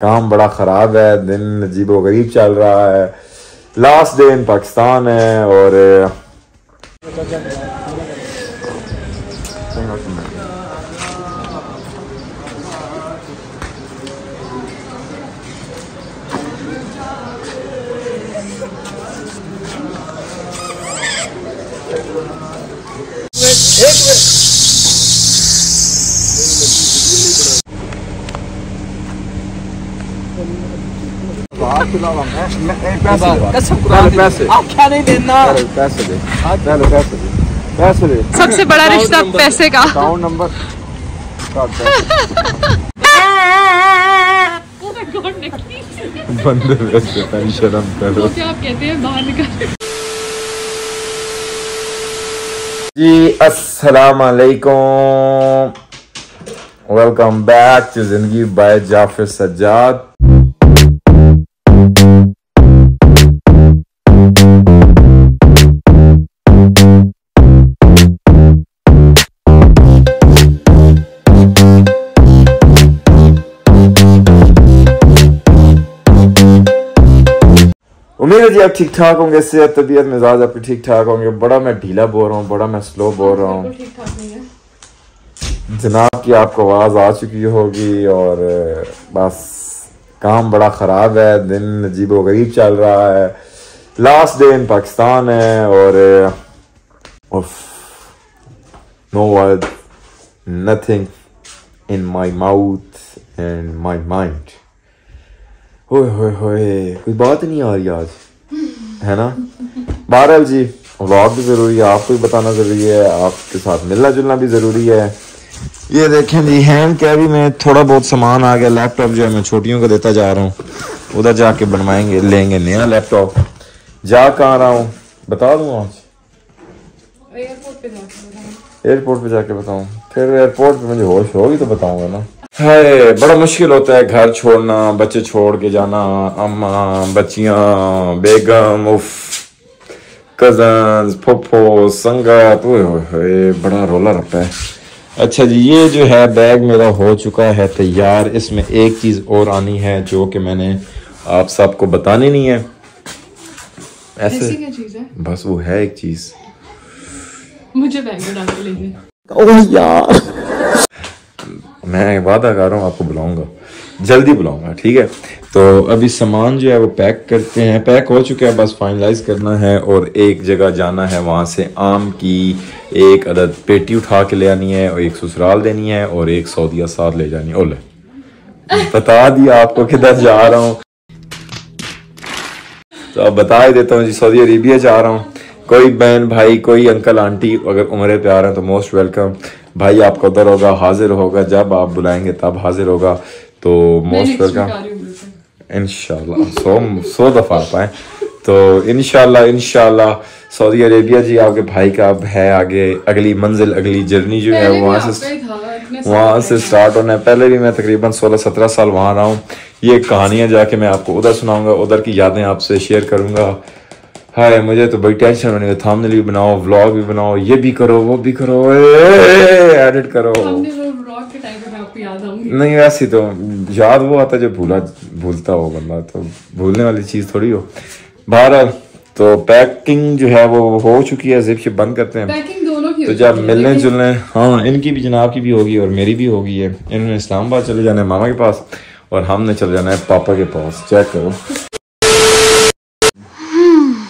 काम बड़ा ख़राब है, दिन अजीबो गरीब चल रहा है। लास्ट डे इन पाकिस्तान है और सबसे बड़ा रिश्ता पैसे का। अकाउंट नंबर बंदे हम करो क्या आप कहते हैं बाहर निकल जी अस्सलाम वालेकुम वेलकम बैक टू ज़िंदगी बाय जाफ़र सज्जाद। है जी आप ठीक ठाक होंगे सेहत तबीयत मिजाज आपके ठीक ठाक होंगे बड़ा मैं ढीला बोल रहा हूँ बड़ा मैं स्लो बोल रहा हूँ है जनाब की आपको आवाज़ आ चुकी होगी और बस काम बड़ा ख़राब है दिन अजीबो गरीब चल रहा है। लास्ट डे इन पाकिस्तान है और no word nothing in my mouth and my mind होए होए होए कोई बात नहीं आ रही आज। है ना? बहरहाल जी व्लॉग भी ज़रूरी है आपको भी बताना ज़रूरी है आपके साथ मिलना जुलना भी ज़रूरी है। ये देखें जी हैंड कैरी में थोड़ा बहुत सामान आ गया लैपटॉप जो है मैं छोटियों को देता जा रहा हूँ। उधर जाके बनवाएँगे लेंगे नया लैपटॉप जा कहाँ रहा हूँ? बता दूँ आज? एयरपोर्ट पे जाके एयरपोर्ट पे जाके बताऊँ। फिर एयरपोर्ट पे मुझे होश होगी तो बताऊँगा ना। है बड़ा मुश्किल होता है घर छोड़ना बच्चे छोड़ के जाना अम्मा बच्चियाँ बेगम उफ कज़न फुफ्फो संगत बड़ा रोला रहा है। अच्छा जी ये जो है बैग मेरा हो चुका है तैयार। इसमें एक चीज़ और आनी है जो कि मैंने आप सबको बतानी नहीं है। ऐसे है? बस वो है एक चीज़। मुझे बैग में डाल के लेंगे ओह यार। मैं वादा कर रहा हूँ, आपको बुलाऊँगा। जल्दी बुलाऊँगा, ठीक है? तो अभी सामान जो है वो पैक करते हैं। पैक हो चुका है, बस फाइनलाइज करना है और एक जगह जाना है, वहाँ से आम की एक अदद पेटी उठा के ले आनी है, और एक ससुराल देनी है, और एक सऊदिया साथ ले जानी है। ओले, बता दिया आपको किधर जा रहा हूँ। तो अब बता ही देता हूँ जी, सऊदी अरेबिया जा रहा हूँ। कोई बहन, भाई, कोई अंकल आंटी अगर उम्र पे आ रहे हैं तो मोस्ट वेलकम भाई आपका उधर होगा हाजिर होगा जब आप बुलाएँगे तब हाजिर होगा। तो मोस्ट वेलकम इनशाला सौ सौ दफ़ा आप आए। तो इनशाला इनशाला सऊदी अरेबिया जी आपके भाई का अब है आगे अगली मंजिल अगली जर्नी जो है वहाँ से वहाँ से स्टार्ट होना है। पहले भी मैं तकरीबन 16-17 साल वहाँ रहा हूँ। ये कहानियाँ जाके मैं आपको उधर सुनाऊँगा उधर की यादें आपसे शेयर करूँगा। हाय मुझे तो बड़ी टेंशन होने का थामनेल भी बनाओ व्लॉग भी बनाओ ये भी करो वो भी करो एडिट करो। के टाइम पे आपको याद आऊँगी। नहीं वैसे तो याद वो आता जो भूला भूलता हो बंदा तो भूलने वाली चीज़ थोड़ी हो। बहरहाल तो पैकिंग जो है वो हो चुकी है जिप शिप बंद करते हैं। पैकिंग दोनों की तो जब मिलने जुलने हाँ इनकी भी जनाब की भी होगी और मेरी भी होगी है इन्होंने इस्लामाबाद चले जाना है मामा के पास और हमने चले जाना है पापा के पास। चेक करो।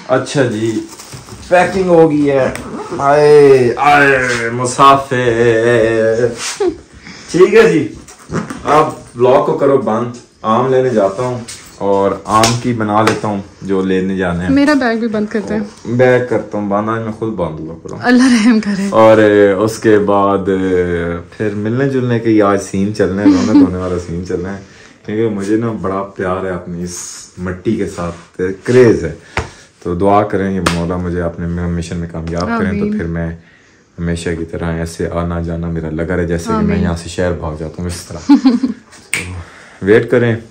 अच्छा जी। पैकिंग हो गई है। आए आए मुसाफिर। ठीक है जी। आप ब्लॉग को करो बंद। आम लेने जाता हूँ और आम की बना लेता हूँ जो लेने जाने हैं। मेरा बैग भी बंद करते हैं। बैग करता हूँ बंद। आज मैं खुद बांधूँगा पूरा। अल्लाह रहम करे। और उसके बाद फिर मिलने जुलने के आज सीन चलने हैं। रौनक होने वाला सीन चलना है। क्योंकि मुझे ना बड़ा प्यार है अपनी इस मट्टी के साथ। क्रेज है। तो दुआ करें कि मौला मुझे अपने मिशन में कामयाब करें तो फिर मैं हमेशा की तरह ऐसे आना जाना मेरा लगा रहे जैसे कि मैं यहाँ से शहर भाग जाता हूँ इस तरह। तो वेट करें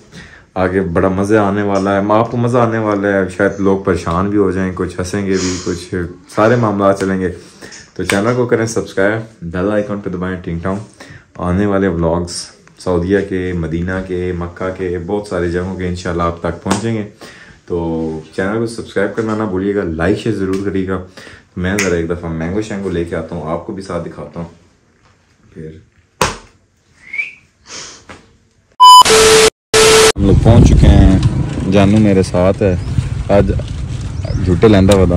आगे बड़ा मज़ा आने वाला है। आपको मज़ा आने वाला है शायद लोग परेशान भी हो जाएँ कुछ हंसेंगे भी कुछ सारे मामला चलेंगे। तो चैनल को करें सब्सक्राइब बेल आइकॉन पर दबाएँ टिंग टाउन आने वाले व्लॉग्स सऊदीया के मदीना के मक्का के बहुत सारी जगहों के इंशाल्लाह आप तक पहुँचेंगे। तो चैनल को सब्सक्राइब करना ना भूलिएगा लाइक शेयर ज़रूर करिएगा। मैं ज़रा एक दफ़ा मैंगो शैंगो लेके आता हूँ, आपको भी साथ दिखाता हूँ। फिर। हम लोग पहुँच चुके हैं, जानू मेरे साथ है। आज झूठे लेंदा बता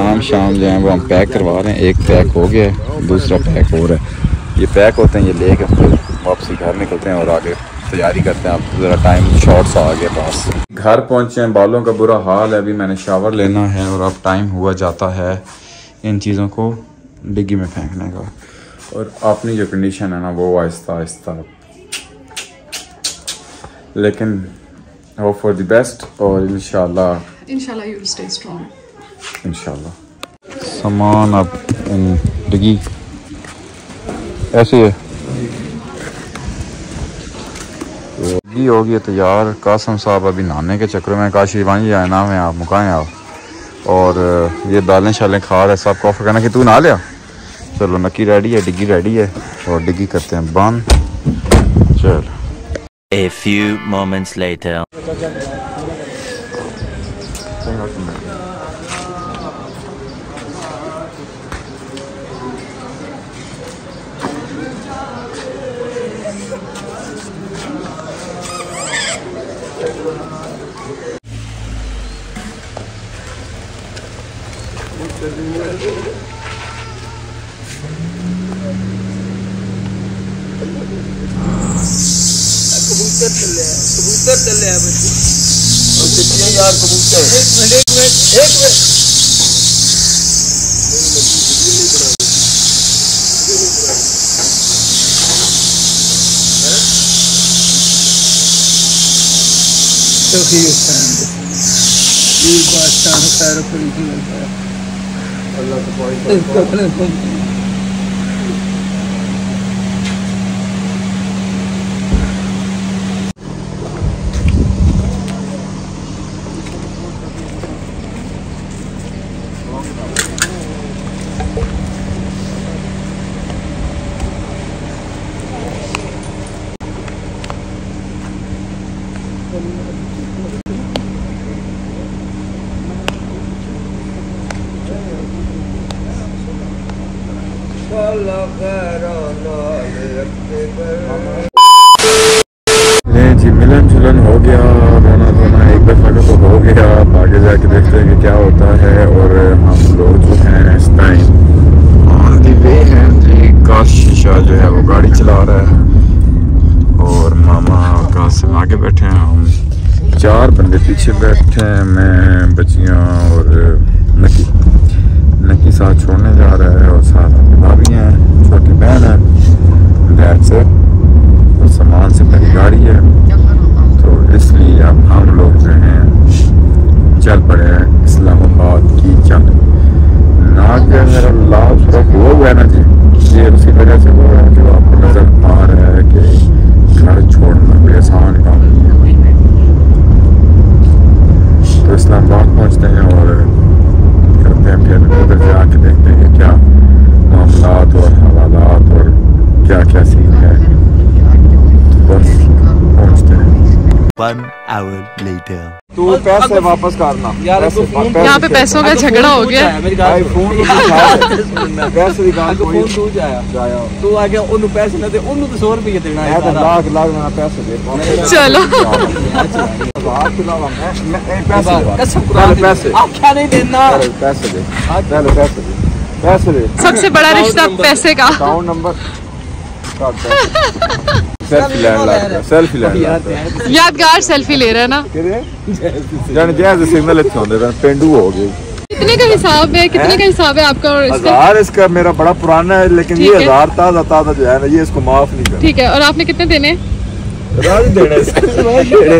आम, शाम जो है, वो हम पैक करवा रहे हैं। एक पैक हो गया दूसरा पैक हो रहा है। ये पैक होते हैं, ये लेके फिर वापसी घर निकलते हैं और आगे तैयारी करते हैं। आप ज़रा टाइम शॉर्ट सा आ गया पास। घर पहुँचे हैं बालों का बुरा हाल है अभी मैंने शावर लेना है और अब टाइम हुआ जाता है इन चीज़ों को डिग्गी में फेंकने का। और अपनी जो कंडीशन है ना वो आहिस्ता आहिस्ता। लेकिन होप फॉर द बेस्ट और इन इंशाल्लाह इंशाल्लाह। सामान अब इन डिगी ऐसे है। तो हो गई है तैयार कासम साहब अभी नहाने के चक्कर में काशी वहीं आए ना में आप मुकाएँ आप और ये दालें शालें खा रहे सब ऑफ़र करना कि तू नहा लिया चलो नक्की रेडी है डिग्गी रेडी है और डिग्गी करते हैं बंद चल A few moments later. चले हैं बच्चे और कितने यार कबूतर। एक मिनट एक मिनट एक मिनट। अल्लाह जी मिलन जुलन हो गया रोना धोना एक दफ़ा का तो हो गया। आगे जाके देखते हैं कि क्या होता है और हम लोग जो हैं इस टाइम ऑन दी वे हैं जी। काशी शाह जो है वो गाड़ी चला रहा है और मामा कासिम आगे बैठे हैं हम? चार बंदे पीछे बैठे हैं, मैं, बच्चियाँ और नकी। नकी साथ छोड़ने जा रहा है और साथ भाभी हैं, छोटी बहन है दैट्स से, और सामान से भरी गाड़ी है। तो इसलिए अब हम लोग जो हैं, चल पड़े हैं इस्लामाबाद की जंग ना कि मेरा लाभ थोड़ा हो गया ना जी, ये उसी वजह से हो रहा है कि आपको नज़र आ रहा है कि घर छोड़ना कोई आसान काम नहीं है तो इस्लामाबाद पहुँचते हैं और करते हैं फिर उधर से आके देखते हैं कि क्या मामलात और हवालात और क्या क्या सीन है बस पहुँचते हैं One hour later. तू पैसे वापस करना यार, पैसे- तो फोन- पैसे यहाँ पे दे। पैसों का झगड़ा हो गया मेरी भाई गाल फोन तो दिखा पैसे दिखा ਅੱਗੇ कोई ਫੋਨ ਤੂੰ ਜਾਇਆ जाया ਤੂੰ ਆ ਗਿਆ ਉਹਨੂੰ ਪੈਸੇ ਨਾ ਦੇ ਉਹਨੂੰ ਤਾਂ 100 ਰੁਪਏ ਦੇਣਾ मैं ਹੈ तो लाख लाख में पैसे दे चलो हजार के अलावा मैं मैं नहीं, पैसे दे कसम पहले पैसे आख्या नहीं देना पहले पैसे दे पहले पैसे दे पैसे दे सबसे बड़ा रिश्ता पैसे का अकाउंट नंबर सेल्फी लैंड लाता सेल्फी लाता यादगार सेल्फी ले रहा है ना? जाने जैसे सिग्नल इतने होंगे थे पेंडू हो गए। कितने का हिसाब है कितने का हिसाब है आपका और इसका? हज़ार इसका मेरा बड़ा पुराना है लेकिन ये हज़ार ताज़ा ताज़ा जो है ना ये इसको माफ़ नहीं ठीक है और आपने कितने देने? राज देने। इसको राज देने।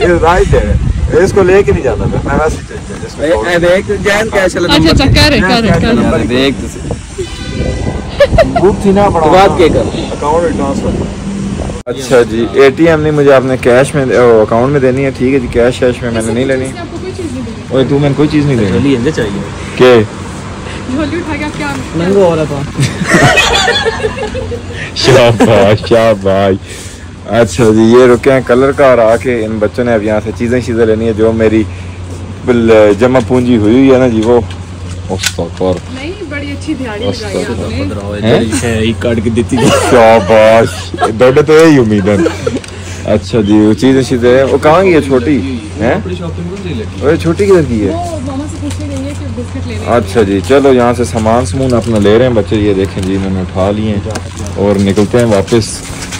ये राज देने। इसको लेके नहीं जाता मैं मैं वैसे देख जैन कैश अच्छा अच्छा रहे कह रहे कह रहे। देख बुक थी ना बड़ा बात के कर? अकाउंट ट्रांसफ़र अच्छा जी एटीएम नहीं मुझे आपने कैश में अकाउंट में देनी है ठीक है जी कैश कैश में मैंने नहीं लेनी। आपको कोई चीज़ नहीं देनी। ओए तू मैंने कोई चीज़ नहीं देनी। जल्दी इंदे चाहिए। के? झोली उठा के आप क्या नंगो हो था। शाबाश शाबाश। अच्छा जी ये रुके हैं कलर का और आके इन बच्चों ने अब यहाँ से चीज़ें चीज़ें लेनी है जो मेरी जमा पूंजी हुई हुई है ना जी वो। उस्तगफर। नहीं बड़ी अच्छी दिहाड़ी लगाई आपने। हैं? काट के देती शाबाश। दोडे तो यही उम्मीद है। अच्छा जी वो चीज़ें चीज़ें वो कहाँ की है छोटी? है? अरे छोटी किधर की है? वो मामा से पूछने है कि बिस्किट लेने अच्छा जी चलो यहाँ से सामान समून अपना ले रहे हैं। बच्चे ये देखें जी इन्होंने उठा लिए और निकलते हैं वापस।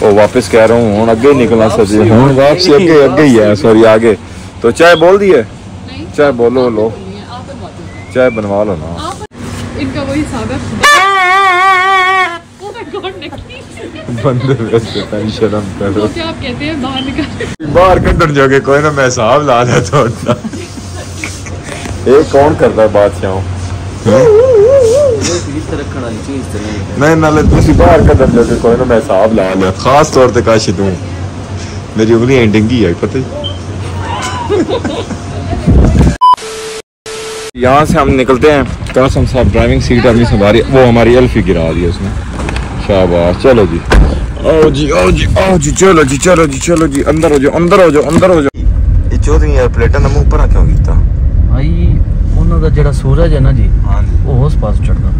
और वापस कह रहा हूँ हूँ अगे ही निकलना सर जी। हूँ वापसी अगे अगे ही है सॉरी आगे। तो चाय बोल दिए? नहीं। चाय बोलो लो नहीं है, आप बनवा दो चाय बनवा लो ना। इनका वही हिसाब है। Oh my God, बंदे टेंशन हम करो वो आप कहते हैं बाहर निकल बाहर कड्डन जोगे कोई ना मैं हिसाब ला दे तो ये कौन करता है बादशाहों रखने वाली चीज़ तो नहीं नाले तुसी बाहर कड्डन जोगे कोई ना मैं हिसाब ला लिया खास तौर पे काशी तू। मेरी उंगलियाँ डिंगी है पता ही। यहाँ से हम निकलते हैं कासम साहब ड्राइविंग सीट अपनी संभारी वो हमारी एल्फी गिरा दी है उसने शाबाश चलो जी आओ जी आओ जी आओ जी चलो जी चलो जी चलो जी अंदर हो जाओ अंदर हो जाओ अंदर हो जाओ ਇਹ 14 ਪਲੇਟਾਂ ਦਾ ਮੂੰਹ ਉੱਪਰ ਕਿਉਂ ਕੀਤਾ ਭਾਈ ਉਹਨਾਂ ਦਾ ਜਿਹੜਾ ਸੂਰਜ ਹੈ ਨਾ ਜੀ ਹਾਂਜੀ ਉਹ ਉਸ ਪਾਸ ਚੜਦਾ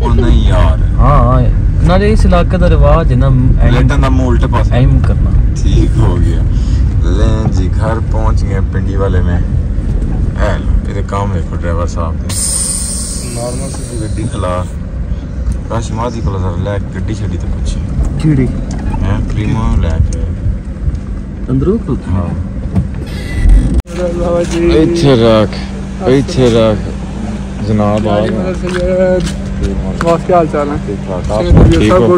ਉਹ ਨਹੀਂ ਯਾਰ ਹਾਂ ਹਾਂ ਨਾਲੇ ਇਸ ਇਲਾਕੇ ਦਾ ਰਿਵਾਜ ਹੈ ਨਾ ਐਂ- ਪਲੇਟਾਂ ਦਾ ਮੂੰਹ ਉਲਟੇ ਪਾਸੇ ਐਂ ਕਰਨਾ ठीक हो गया ले जी घर पहुंच गए पिंडी वाले में ए लो ये काम देखो ड्राइवर साहब ने नॉर्मल सी गड्डी खला काश मादी को जरा ले गड्डी छड़ी तो कुछ ਕਿਹੜੀ है प्रीमो लेके ਅੰਦਰੋਂ हाँ ਇੱਥੇ ਰੱਖ ਇੱਥੇ ਰੱਖ ਜਨਾਬ ਆ ਗਏ बॉस क्या हाल चाल है ਠੀਕ ਠਾਕ ਆਪ ਠੀਕ सब ਹੋ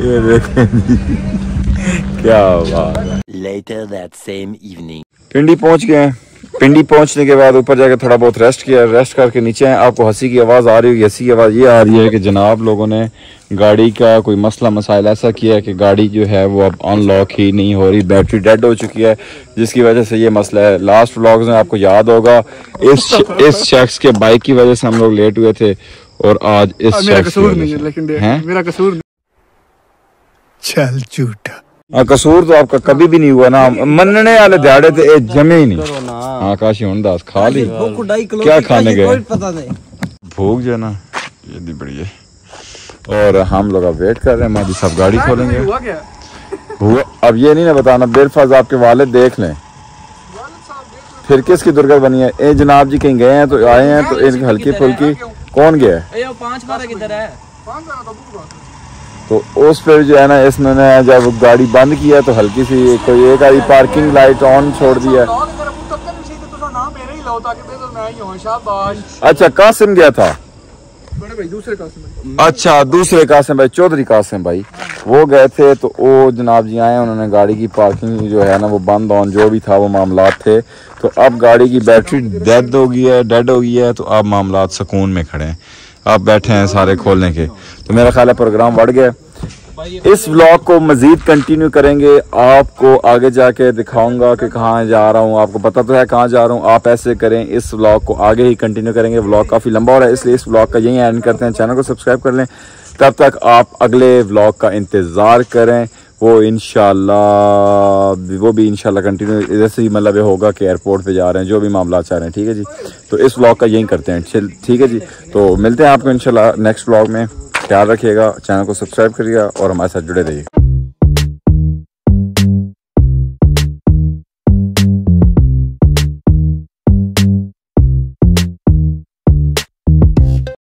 ये देखें क्या बात letter that same evening Pindi पहुँच गए पिंडी पहुँचने के बाद ऊपर जाकर थोड़ा बहुत रेस्ट किया। रेस्ट करके नीचे आए आपको हँसी की आवाज़ आ रही होगी। हँसी की आवाज़ ये आ रही है कि जनाब लोगों ने गाड़ी का कोई मसला मसाइल ऐसा किया है कि गाड़ी जो है वो अब अनलॉक ही नहीं हो रही। बैटरी डेड हो चुकी है जिसकी वजह से ये मसला है। लास्ट व्लॉग्स में आपको याद होगा इस इस शख्स के बाइक की वजह से हम लोग लेट हुए थे और आज इस शख्स लेकिन चल झूठा हाँ कसूर तो आपका कभी भी नहीं हुआ ना मनने वाले दिहाड़े थे ये जमे ही नहीं हाँ काशी हुन दास खा ली क्या खाने गए ਪਤਾ ਨਹੀਂ भूख जो है ना ये भी बड़ी है और हम लोग अब वेट कर रहे हैं मादी साहब गाड़ी खोलेंगे हुआ क्या हुआ अब ये नहीं ना बताना बेलफाज आपके वाले देख लें फिर किसकी दुर्गत बनी है ए जनाब जी कहीं गए हैं तो आए हैं तो इनकी हल्की फुल्की कौन गया है तो उस पर जो है ना, इसने जब गाड़ी बंद किया तो हल्की सी कोई एक आधी पार्किंग लाइट ऑन छोड़ दिया अच्छा कासिम गया था। अच्छा दूसरे कासिम भाई, चौधरी कासिम भाई, वो गए थे तो वो जनाब जी आए, उन्होंने गाड़ी की पार्किंग जो है ना, वो बंद ऑन जो भी था, वो मामला थे। तो अब गाड़ी की बैटरी डेड हो गई है डेड हो गई है तो अब मामला सुकून में खड़े हैं। अब बैठे हैं सारे खोलने के। तो मेरा ख्याल है प्रोग्राम बढ़ गया। इस व्लॉग को मजीद कंटिन्यू करेंगे। आपको आगे जाके दिखाऊँगा कि कहाँ जा रहा हूँ। आपको पता तो है कहाँ जा रहा हूँ। आप ऐसे करें, इस व्लॉग को आगे ही कंटिन्यू करेंगे। व्लॉग काफ़ी लंबा हो रहा है, इसलिए इस व्लॉग का यही एंड करते हैं। चैनल को सब्सक्राइब कर लें। तब तक आप अगले व्लॉग का इंतज़ार करें। वो इनशाला वो भी इनशाला कंटिन्यू जैसे ही मतलब ये होगा कि एयरपोर्ट पे जा रहे हैं, जो भी मामला चाह रहे हैं, ठीक है जी? तो इस व्लॉग का यही करते हैं ठीक है जी? तो मिलते हैं आपको इनशाला नेक्स्ट व्लॉग में। ख्याल रखिएगा चैनल को सब्सक्राइब करिएगा और हमारे साथ जुड़े रहिए।